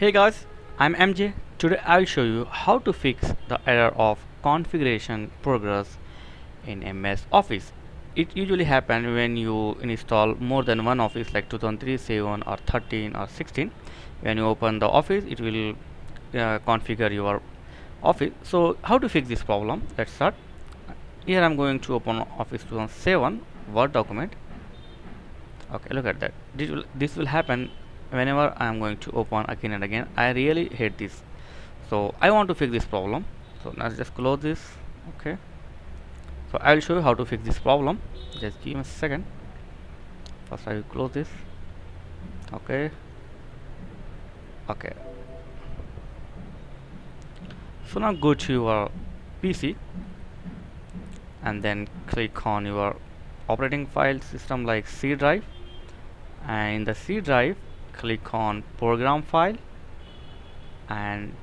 Hey guys, I'm MJ. Today I'll show you how to fix the error of configuration progress in MS Office. It usually happens when you install more than one office like 2003, 7 or 13 or 16. When you open the office, it will uh, configure your office. So how to fix this problem? Let's start. Here I'm going to open Office 2007 Word document. Okay, look at that. This will, this will happen whenever I am going to open again and again I really hate this. So I want to fix this problem. So let's just close this. Okay. So I will show you how to fix this problem. Just give me a second. First I will close this. Okay. Okay. So now go to your PC and then click on your operating file system like C drive. And in the C drive click on program file and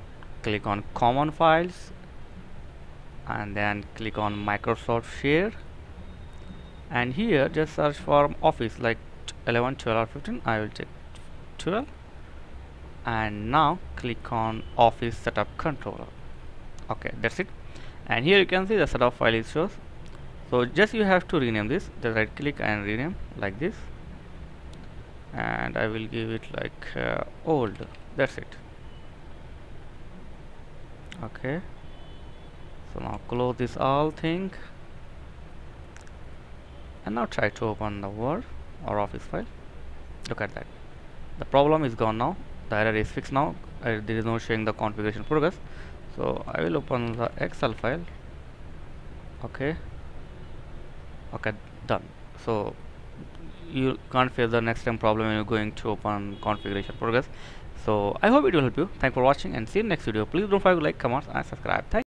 click on common files and then click on Microsoft share. And here just search for office like 11 12 or 15 I will take 12 and now click on office setup controller. Okay that's it. And here you can see the setup file is shows. So just you have to rename this. Just right click and rename like this and I will give it like uh, old. That's it. Okay. So now close this all thing. And now try to open the word or office file. Look at that. The problem is gone now. The error is fixed now. Uh, there is no showing the configuration progress. So I will open the excel file. Okay. Okay done. So you can't face the next time problem when you're going to open configuration progress. So i hope it will help you. Thanks for watching and see you next video. Please don't forget to like comment and subscribe. Thank